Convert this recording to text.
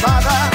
Bye-bye.